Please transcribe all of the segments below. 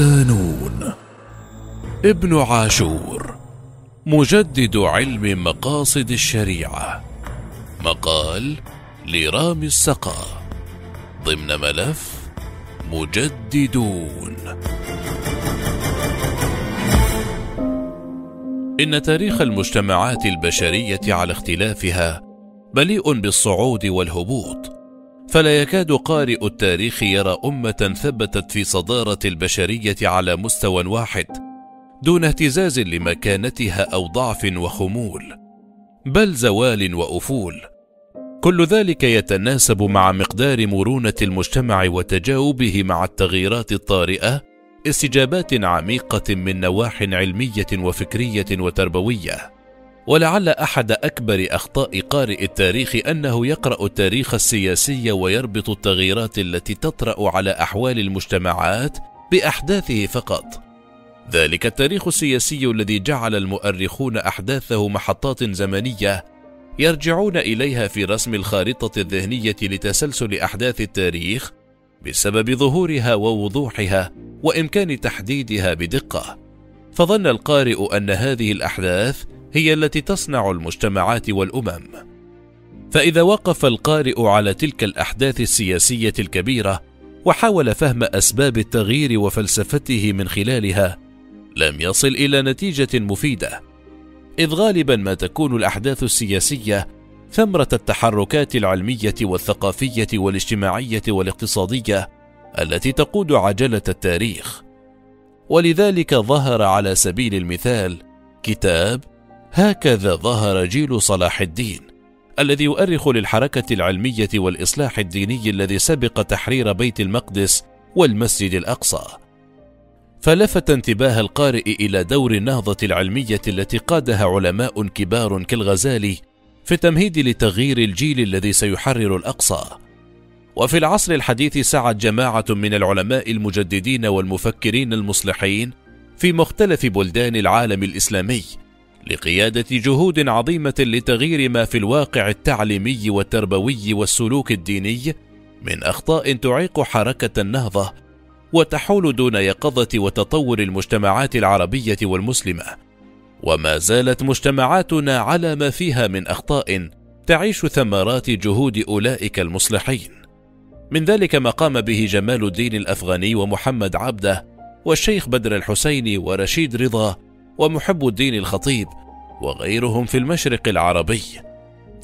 صدانون ابن عاشور مجدد علم مقاصد الشريعة. مقال لرامي السقا. ضمن ملف مجددون. إن تاريخ المجتمعات البشرية على اختلافها مليء بالصعود والهبوط. فلا يكاد قارئ التاريخ يرى أمة ثبتت في صدارة البشرية على مستوى واحد دون اهتزاز لمكانتها أو ضعف وخمول بل زوال وأفول. كل ذلك يتناسب مع مقدار مرونة المجتمع وتجاوبه مع التغييرات الطارئة استجابات عميقة من نواح علمية وفكرية وتربوية. ولعل أحد أكبر أخطاء قارئ التاريخ أنه يقرأ التاريخ السياسي ويربط التغييرات التي تطرأ على أحوال المجتمعات بأحداثه فقط. ذلك التاريخ السياسي الذي جعل المؤرخون أحداثه محطات زمنية يرجعون إليها في رسم الخارطة الذهنية لتسلسل أحداث التاريخ بسبب ظهورها ووضوحها وإمكان تحديدها بدقة. فظن القارئ أن هذه الأحداث هي التي تصنع المجتمعات والأمم. فإذا وقف القارئ على تلك الأحداث السياسية الكبيرة وحاول فهم أسباب التغيير وفلسفته من خلالها لم يصل إلى نتيجة مفيدة. إذ غالبا ما تكون الأحداث السياسية ثمرة التحركات العلمية والثقافية والاجتماعية والاقتصادية التي تقود عجلة التاريخ. ولذلك ظهر على سبيل المثال كتاب هكذا ظهر جيل صلاح الدين الذي يؤرخ للحركة العلمية والإصلاح الديني الذي سبق تحرير بيت المقدس والمسجد الأقصى. فلفت انتباه القارئ إلى دور النهضة العلمية التي قادها علماء كبار كالغزالي في التمهيد لتغيير الجيل الذي سيحرر الأقصى. وفي العصر الحديث سعت جماعة من العلماء المجددين والمفكرين المصلحين في مختلف بلدان العالم الإسلامي لقيادة جهود عظيمة لتغيير ما في الواقع التعليمي والتربوي والسلوك الديني من أخطاء تعيق حركة النهضة وتحول دون يقظة وتطور المجتمعات العربية والمسلمة. وما زالت مجتمعاتنا على ما فيها من أخطاء تعيش ثمرات جهود أولئك المصلحين. من ذلك ما قام به جمال الدين الأفغاني ومحمد عبده والشيخ بدر الحسيني ورشيد رضا ومحب الدين الخطيب وغيرهم في المشرق العربي.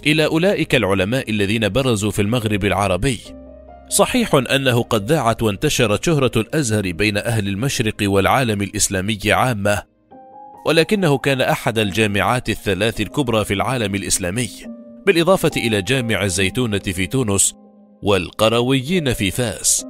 إلى أولئك العلماء الذين برزوا في المغرب العربي. صحيح أنه قد ذاعت وانتشرت شهرة الأزهر بين أهل المشرق والعالم الإسلامي عامة ولكنه كان أحد الجامعات الثلاث الكبرى في العالم الإسلامي بالإضافة إلى جامع الزيتونة في تونس والقرويين في فاس.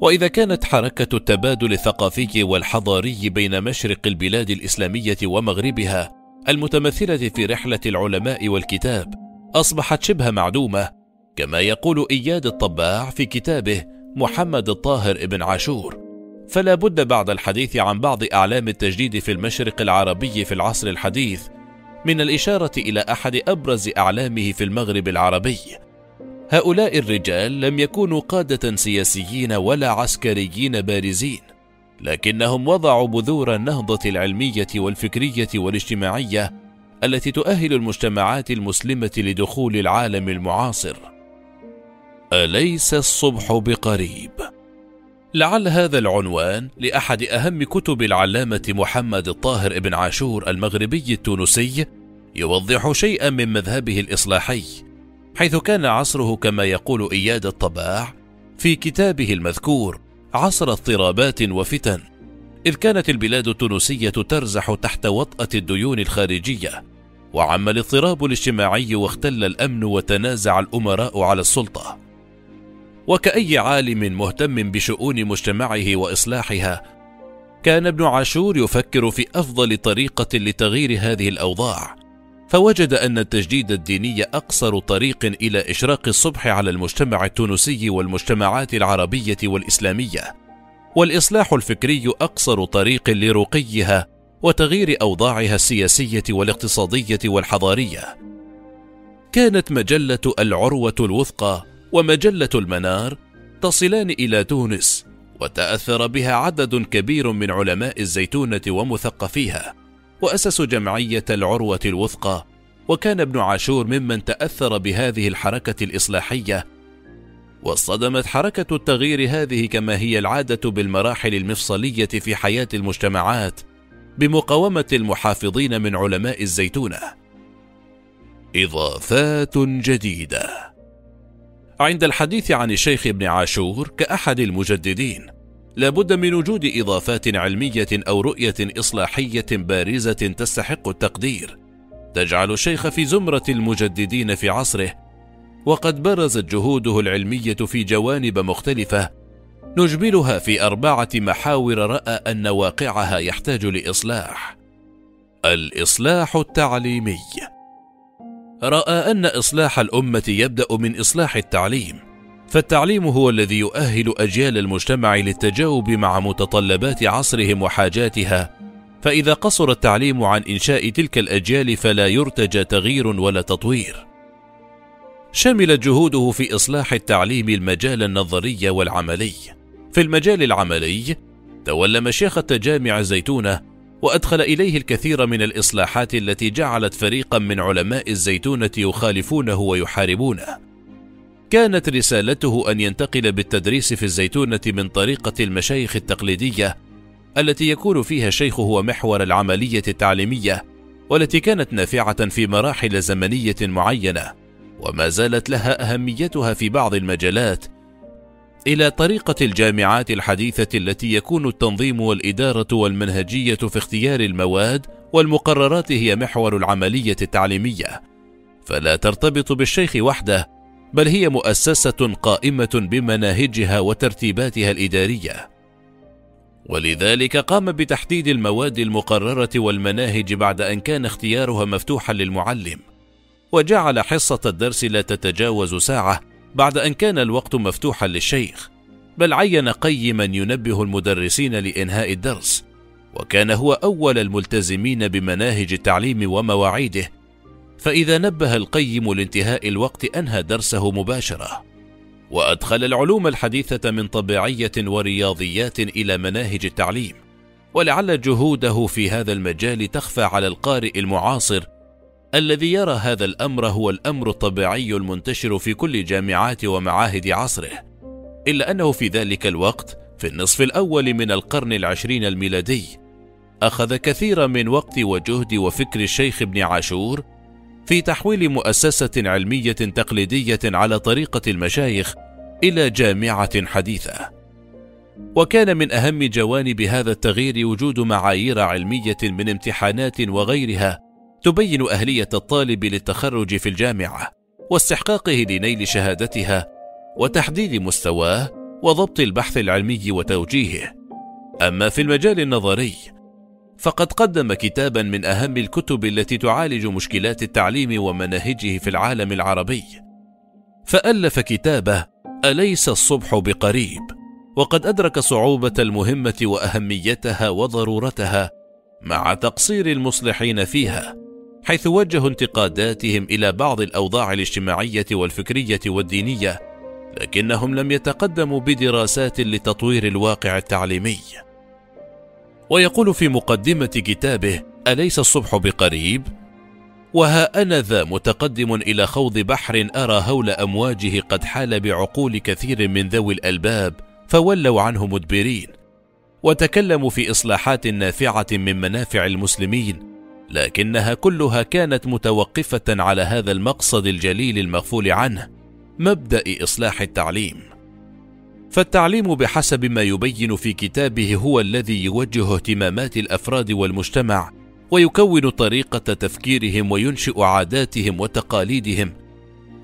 وإذا كانت حركة التبادل الثقافي والحضاري بين مشرق البلاد الإسلامية ومغربها المتمثلة في رحلة العلماء والكتاب أصبحت شبه معدومة كما يقول إياد الطباع في كتابه محمد الطاهر ابن عاشور. فلا بد بعد الحديث عن بعض أعلام التجديد في المشرق العربي في العصر الحديث من الإشارة إلى أحد أبرز أعلامه في المغرب العربي هؤلاء الرجال لم يكونوا قادة سياسيين ولا عسكريين بارزين لكنهم وضعوا بذور النهضة العلمية والفكرية والاجتماعية التي تؤهل المجتمعات المسلمة لدخول العالم المعاصر. أليس الصبح بقريب؟ لعل هذا العنوان لأحد أهم كتب العلامة محمد الطاهر ابن عاشور المغربي التونسي يوضح شيئا من مذهبه الإصلاحي حيث كان عصره كما يقول إياد الطباع في كتابه المذكور عصر اضطرابات وفتن إذ كانت البلاد التونسية ترزح تحت وطأة الديون الخارجية وعم الاضطراب الاجتماعي واختل الأمن وتنازع الأمراء على السلطة. وكأي عالم مهتم بشؤون مجتمعه وإصلاحها كان ابن عاشور يفكر في أفضل طريقة لتغيير هذه الأوضاع. فوجد أن التجديد الديني أقصر طريق إلى إشراق الصبح على المجتمع التونسي والمجتمعات العربية والإسلامية. والإصلاح الفكري أقصر طريق لرقيها وتغيير أوضاعها السياسية والاقتصادية والحضارية. كانت مجلة العروة الوثقى ومجلة المنار تصلان إلى تونس وتأثر بها عدد كبير من علماء الزيتونة ومثقفيها. وأسسوا جمعية العروة الوثقى وكان ابن عاشور ممن تأثر بهذه الحركة الإصلاحية واصطدمت حركة التغيير هذه كما هي العادة بالمراحل المفصلية في حياة المجتمعات بمقاومة المحافظين من علماء الزيتونة. إضافات جديدة عند الحديث عن الشيخ ابن عاشور كأحد المجددين، لابد من وجود إضافات علمية أو رؤية إصلاحية بارزة تستحق التقدير، تجعل الشيخ في زمرة المجددين في عصره وقد برزت جهوده العلمية في جوانب مختلفة نجملها في أربعة محاور رأى أن واقعها يحتاج لإصلاح. الإصلاح التعليمي. رأى أن إصلاح الأمة يبدأ من إصلاح التعليم. فالتعليم هو الذي يؤهل أجيال المجتمع للتجاوب مع متطلبات عصرهم وحاجاتها فإذا قصر التعليم عن إنشاء تلك الأجيال فلا يرتجى تغيير ولا تطوير شملت جهوده في إصلاح التعليم المجال النظري والعملي. في المجال العملي تولى مشيخة جامع الزيتونة وأدخل إليه الكثير من الإصلاحات التي جعلت فريقا من علماء الزيتونة يخالفونه ويحاربونه. كانت رسالته أن ينتقل بالتدريس في الزيتونة من طريقة المشايخ التقليدية التي يكون فيها الشيخ هو محور العملية التعليمية والتي كانت نافعة في مراحل زمنية معينة. وما زالت لها أهميتها في بعض المجالات إلى طريقة الجامعات الحديثة التي يكون التنظيم والإدارة والمنهجية في اختيار المواد والمقررات هي محور العملية التعليمية فلا ترتبط بالشيخ وحده بل هي مؤسسة قائمة بمناهجها وترتيباتها الإدارية. ولذلك قام بتحديد المواد المقررة والمناهج بعد أن كان اختيارها مفتوحا للمعلم وجعل حصة الدرس لا تتجاوز ساعة بعد أن كان الوقت مفتوحا للشيخ، بل عين قيما ينبه المدرسين لإنهاء الدرس، وكان هو أول الملتزمين بمناهج التعليم ومواعيده، فإذا نبه القيم لانتهاء الوقت أنهى درسه مباشرة. وأدخل العلوم الحديثة من طبيعية ورياضيات إلى مناهج التعليم، ولعل جهوده في هذا المجال تخفى على القارئ المعاصر الذي يرى هذا الأمر هو الأمر الطبيعي المنتشر في كل جامعات ومعاهد عصره إلا أنه في ذلك الوقت في النصف الأول من القرن العشرين الميلادي أخذ كثيرا من وقت وجهد وفكر الشيخ ابن عاشور في تحويل مؤسسة علمية تقليدية على طريقة المشايخ إلى جامعة حديثة وكان من أهم جوانب هذا التغيير وجود معايير علمية من امتحانات وغيرها تبين أهلية الطالب للتخرج في الجامعة واستحقاقه لنيل شهادتها وتحديد مستواه وضبط البحث العلمي وتوجيهه. أما في المجال النظري فقد قدم كتابا من أهم الكتب التي تعالج مشكلات التعليم ومناهجه في العالم العربي. فألف كتابه أليس الصبح بقريب؟ وقد أدرك صعوبة المهمة وأهميتها وضرورتها مع تقصير المصلحين فيها حيث وجهوا انتقاداتهم إلى بعض الأوضاع الاجتماعية والفكرية والدينية لكنهم لم يتقدموا بدراسات لتطوير الواقع التعليمي ويقول في مقدمة كتابه أليس الصبح بقريب؟ وها أنا ذا متقدم إلى خوض بحر أرى هول أمواجه قد حال بعقول كثير من ذوي الألباب فولوا عنه مدبرين. وتكلموا في إصلاحات نافعة من منافع المسلمين لكنها كلها كانت متوقفة على هذا المقصد الجليل المغفول عنه مبدأ إصلاح التعليم. فالتعليم بحسب ما يبين في كتابه هو الذي يوجه اهتمامات الأفراد والمجتمع ويكون طريقة تفكيرهم وينشئ عاداتهم وتقاليدهم.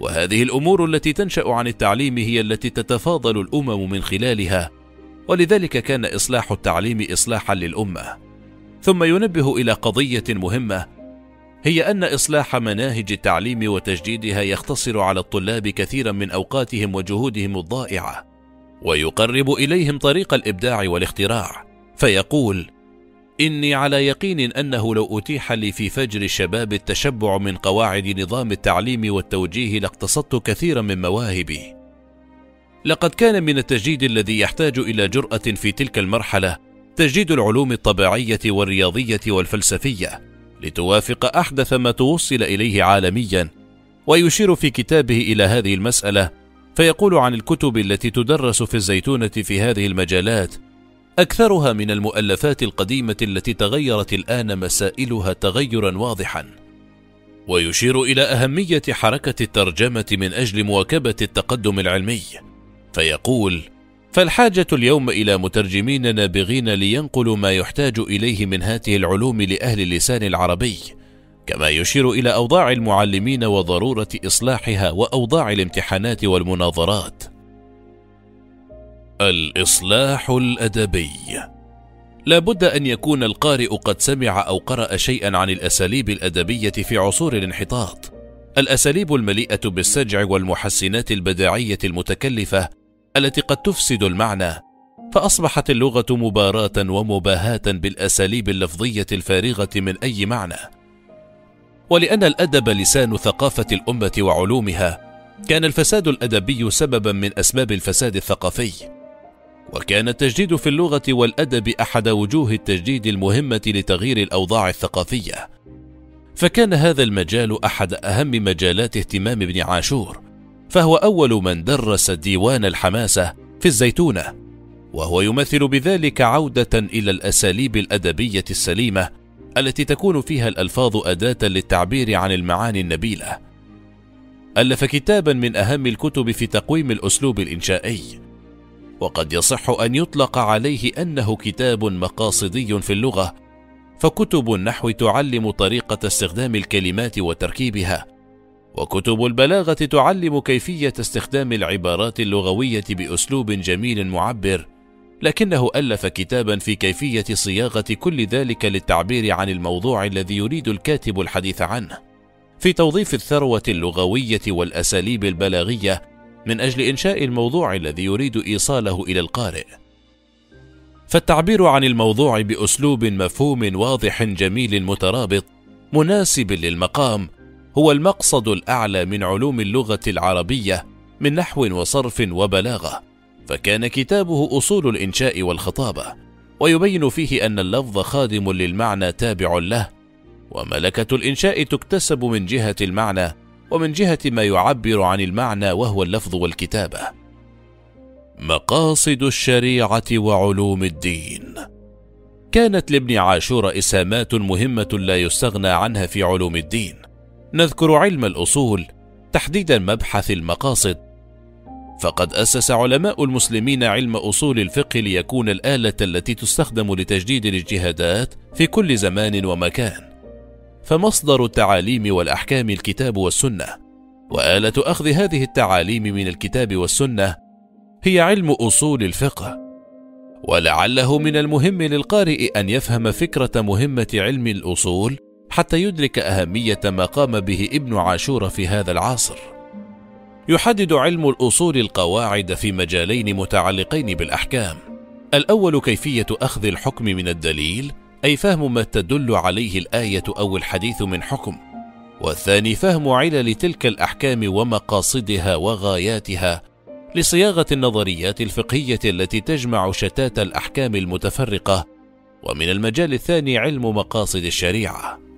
وهذه الأمور التي تنشأ عن التعليم هي التي تتفاضل الأمم من خلالها ولذلك كان إصلاح التعليم اصلاحا للأمة. ثم ينبه إلى قضية مهمة هي أن إصلاح مناهج التعليم وتجديدها يختصر على الطلاب كثيرا من أوقاتهم وجهودهم الضائعة. ويقرب إليهم طريق الإبداع والاختراع فيقول إني على يقين أنه لو أتيح لي في فجر الشباب التشبع من قواعد نظام التعليم والتوجيه لاقتصدت كثيرا من مواهبي. لقد كان من التجديد الذي يحتاج إلى جرأة في تلك المرحلة تجديد العلوم الطبيعية والرياضية والفلسفية لتوافق أحدث ما توصل إليه عالميا ويشير في كتابه إلى هذه المسألة فيقول عن الكتب التي تدرس في الزيتونة في هذه المجالات أكثرها من المؤلفات القديمة التي تغيرت الآن مسائلها تغيرا واضحا. ويشير إلى أهمية حركة الترجمة من أجل مواكبة التقدم العلمي. فيقول فالحاجة اليوم إلى مترجمين نابغين لينقلوا ما يحتاج إليه من هذه العلوم لأهل اللسان العربي كما يشير إلى أوضاع المعلمين وضرورة إصلاحها وأوضاع الامتحانات والمناظرات. الإصلاح الأدبي. لا بد أن يكون القارئ قد سمع أو قرأ شيئا عن الأساليب الأدبية في عصور الانحطاط. الأساليب المليئة بالسجع والمحسنات البداعيه المتكلفة التي قد تفسد المعنى فأصبحت اللغة مباراة ومباهاة بالأساليب اللفظية الفارغة من أي معنى. ولأن الأدب لسان ثقافة الأمة وعلومها كان الفساد الأدبي سببا من أسباب الفساد الثقافي. وكان التجديد في اللغة والأدب أحد وجوه التجديد المهمة لتغيير الأوضاع الثقافية. فكان هذا المجال أحد أهم مجالات اهتمام ابن عاشور فهو أول من درس ديوان الحماسة في الزيتونة وهو يمثل بذلك عودة إلى الأساليب الأدبية السليمة التي تكون فيها الألفاظ أداة للتعبير عن المعاني النبيلة. ألف كتابا من أهم الكتب في تقويم الأسلوب الإنشائي. وقد يصح أن يطلق عليه أنه كتاب مقاصدي في اللغة فكتب النحو تعلم طريقة استخدام الكلمات وتركيبها وكتب البلاغة تعلم كيفية استخدام العبارات اللغوية بأسلوب جميل معبر لكنه ألف كتابا في كيفية صياغة كل ذلك للتعبير عن الموضوع الذي يريد الكاتب الحديث عنه. في توظيف الثروة اللغوية والأساليب البلاغية من أجل إنشاء الموضوع الذي يريد إيصاله إلى القارئ. فالتعبير عن الموضوع بأسلوب مفهوم واضح جميل مترابط مناسب للمقام هو المقصد الأعلى من علوم اللغة العربية من نحو وصرف وبلاغة. فكان كتابه أصول الإنشاء والخطابة ويبين فيه أن اللفظ خادم للمعنى تابع له وملكة الإنشاء تكتسب من جهة المعنى ومن جهة ما يعبر عن المعنى وهو اللفظ والكتابة. مقاصد الشريعة وعلوم الدين. كانت لابن عاشور اسهامات مهمة لا يستغنى عنها في علوم الدين. نذكر علم الأصول تحديدا مبحث المقاصد فقد أسس علماء المسلمين علم أصول الفقه ليكون الآلة التي تستخدم لتجديد الاجتهادات في كل زمان ومكان. فمصدر التعاليم والأحكام الكتاب والسنة. وآلة أخذ هذه التعاليم من الكتاب والسنة هي علم أصول الفقه. ولعله من المهم للقارئ أن يفهم فكرة مهمة علم الأصول حتى يدرك أهمية ما قام به ابن عاشور في هذا العصر. يحدد علم الأصول القواعد في مجالين متعلقين بالأحكام. الأول كيفية أخذ الحكم من الدليل أي فهم ما تدل عليه الآية أو الحديث من حكم. والثاني فهم علل تلك الأحكام ومقاصدها وغاياتها لصياغة النظريات الفقهية التي تجمع شتات الأحكام المتفرقة. ومن المجال الثاني علم مقاصد الشريعة.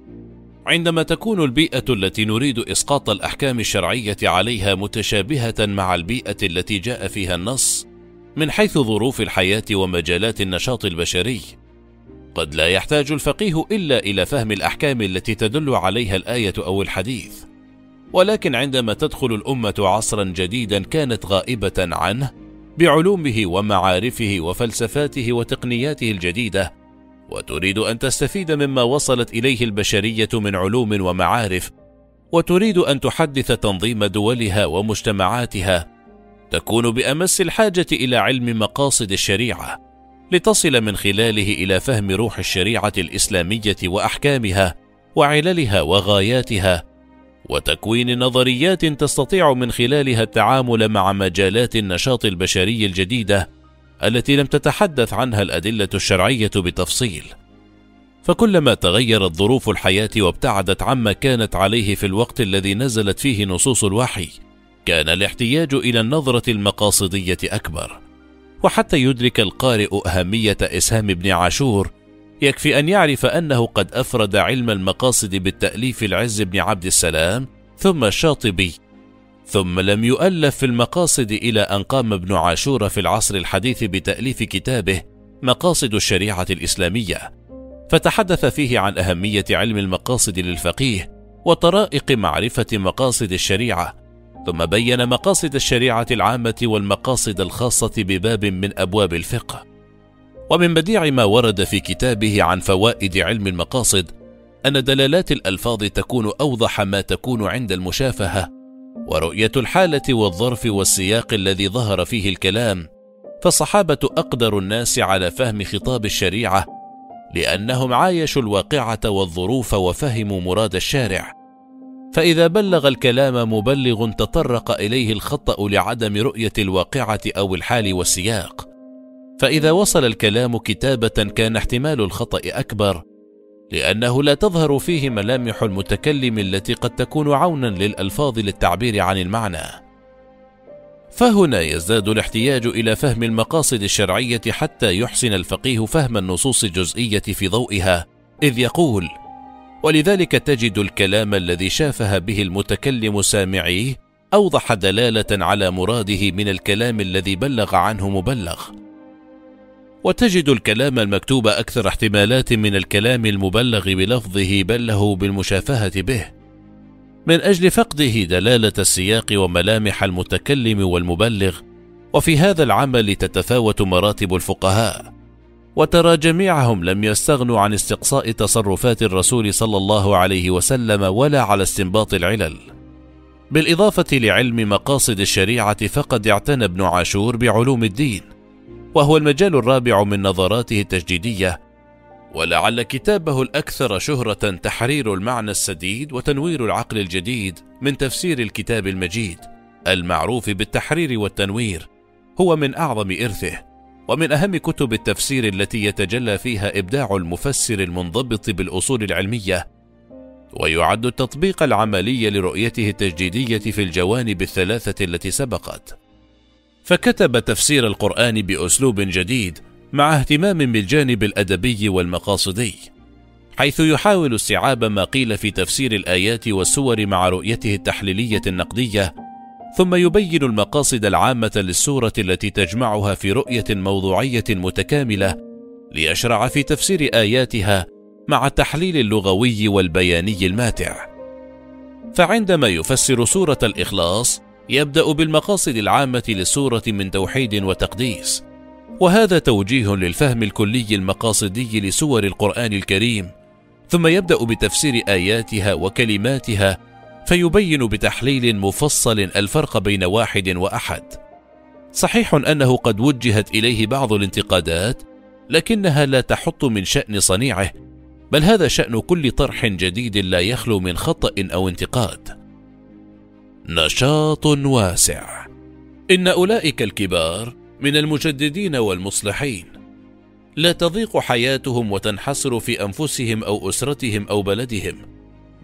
عندما تكون البيئة التي نريد إسقاط الأحكام الشرعية عليها متشابهة مع البيئة التي جاء فيها النص من حيث ظروف الحياة ومجالات النشاط البشري. قد لا يحتاج الفقيه إلا إلى فهم الأحكام التي تدل عليها الآية أو الحديث. ولكن عندما تدخل الأمة عصرا جديدا كانت غائبة عنه بعلومه ومعارفه وفلسفاته وتقنياته الجديدة وتريد أن تستفيد مما وصلت إليه البشرية من علوم ومعارف وتريد أن تحدث تنظيم دولها ومجتمعاتها. تكون بأمس الحاجة إلى علم مقاصد الشريعة لتصل من خلاله إلى فهم روح الشريعة الإسلامية وأحكامها وعللها وغاياتها وتكوين نظريات تستطيع من خلالها التعامل مع مجالات النشاط البشري الجديدة. التي لم تتحدث عنها الأدلة الشرعية بتفصيل. فكلما تغيرت ظروف الحياة وابتعدت عما كانت عليه في الوقت الذي نزلت فيه نصوص الوحي كان الاحتياج إلى النظرة المقاصدية أكبر. وحتى يدرك القارئ أهمية إسهام ابن عاشور يكفي أن يعرف أنه قد أفرد علم المقاصد بالتأليف العز بن عبد السلام ثم الشاطبي ثم لم يؤلف في المقاصد إلى أن قام ابن عاشور في العصر الحديث بتأليف كتابه مقاصد الشريعة الإسلامية. فتحدث فيه عن أهمية علم المقاصد للفقيه وطرائق معرفة مقاصد الشريعة ثم بين مقاصد الشريعة العامة والمقاصد الخاصة بباب من أبواب الفقه. ومن بديع ما ورد في كتابه عن فوائد علم المقاصد أن دلالات الألفاظ تكون أوضح ما تكون عند المشافهة ورؤية الحالة والظرف والسياق الذي ظهر فيه الكلام فالصحابة أقدر الناس على فهم خطاب الشريعة لأنهم عايشوا الواقعة والظروف وفهموا مراد الشارع. فإذا بلغ الكلام مبلغ تطرق إليه الخطأ لعدم رؤية الواقعة أو الحال والسياق. فإذا وصل الكلام كتابة كان احتمال الخطأ أكبر لأنه لا تظهر فيه ملامح المتكلم التي قد تكون عونا للألفاظ للتعبير عن المعنى. فهنا يزداد الاحتياج إلى فهم المقاصد الشرعية حتى يحسن الفقيه فهم النصوص الجزئية في ضوئها إذ يقول ولذلك تجد الكلام الذي شافه به المتكلم سامعيه أوضح دلالة على مراده من الكلام الذي بلغ عنه مبلغ. وتجد الكلام المكتوب أكثر احتمالات من الكلام المبلغ بلفظه بل له بالمشافهة به. من أجل فقده دلالة السياق وملامح المتكلم والمبلغ وفي هذا العمل تتفاوت مراتب الفقهاء. وترى جميعهم لم يستغنوا عن استقصاء تصرفات الرسول صلى الله عليه وسلم ولا على استنباط العلل. بالإضافة لعلم مقاصد الشريعة فقد اعتنى ابن عاشور بعلوم الدين. وهو المجال الرابع من نظراته التجديدية ولعل كتابه الأكثر شهرة تحرير المعنى السديد وتنوير العقل الجديد من تفسير الكتاب المجيد المعروف بالتحرير والتنوير هو من أعظم إرثه ومن أهم كتب التفسير التي يتجلى فيها إبداع المفسر المنضبط بالأصول العلمية ويعد التطبيق العملي لرؤيته التجديدية في الجوانب الثلاثة التي سبقت. فكتب تفسير القرآن بأسلوب جديد مع اهتمام بالجانب الأدبي والمقاصدي حيث يحاول استيعاب ما قيل في تفسير الآيات والسور مع رؤيته التحليلية النقدية ثم يبين المقاصد العامة للسورة التي تجمعها في رؤية موضوعية متكاملة ليشرع في تفسير آياتها مع التحليل اللغوي والبياني الماتع. فعندما يفسر سورة الإخلاص يبدأ بالمقاصد العامة للسورة من توحيد وتقديس. وهذا توجيه للفهم الكلي المقاصدي لسور القرآن الكريم ثم يبدأ بتفسير آياتها وكلماتها فيبين بتحليل مفصل الفرق بين واحد وأحد. صحيح أنه قد وجهت إليه بعض الانتقادات لكنها لا تحط من شأن صنيعه بل هذا شأن كل طرح جديد لا يخلو من خطأ أو انتقاد. نشاط واسع. إن أولئك الكبار من المجددين والمصلحين. لا تضيق حياتهم وتنحصر في أنفسهم أو أسرتهم أو بلدهم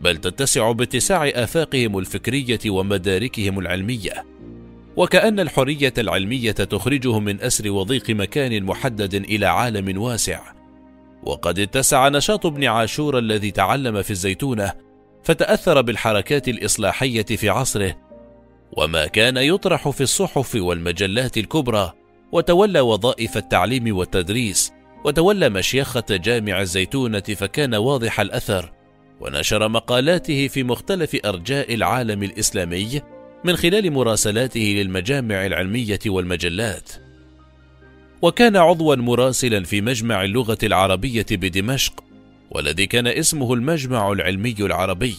بل تتسع باتساع آفاقهم الفكرية ومداركهم العلمية. وكأن الحرية العلمية تخرجهم من أسر وضيق مكان محدد إلى عالم واسع. وقد اتسع نشاط ابن عاشور الذي تعلم في الزيتونة فتأثر بالحركات الإصلاحية في عصره وما كان يطرح في الصحف والمجلات الكبرى وتولى وظائف التعليم والتدريس وتولى مشيخة جامع الزيتونة فكان واضح الأثر ونشر مقالاته في مختلف أرجاء العالم الإسلامي من خلال مراسلاته للمجامع العلمية والمجلات. وكان عضوا مراسلا في مجمع اللغة العربية بدمشق والذي كان اسمه المجمع العلمي العربي.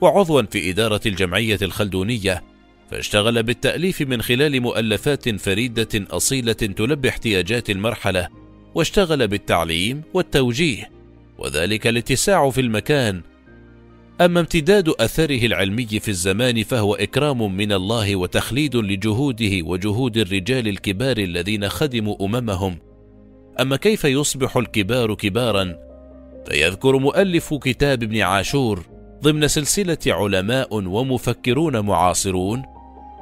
وعضوا في إدارة الجمعية الخلدونية فاشتغل بالتأليف من خلال مؤلفات فريدة أصيلة تلبي احتياجات المرحلة واشتغل بالتعليم والتوجيه وذلك الاتساع في المكان. أما امتداد أثره العلمي في الزمان فهو إكرام من الله وتخليد لجهوده وجهود الرجال الكبار الذين خدموا أممهم. أما كيف يصبح الكبار كبارا؟ فيذكر مؤلف كتاب ابن عاشور ضمن سلسلة علماء ومفكرون معاصرون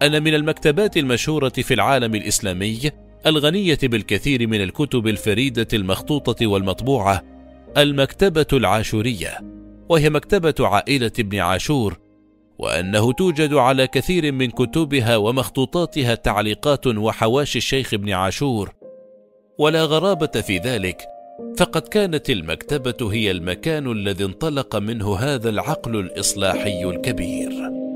أن من المكتبات المشهورة في العالم الإسلامي الغنية بالكثير من الكتب الفريدة المخطوطة والمطبوعة المكتبة العاشورية وهي مكتبة عائلة ابن عاشور وأنه توجد على كثير من كتبها ومخطوطاتها تعليقات وحواشي الشيخ ابن عاشور ولا غرابة في ذلك فقد كانت المكتبة هي المكان الذي انطلق منه هذا العقل الإصلاحي الكبير.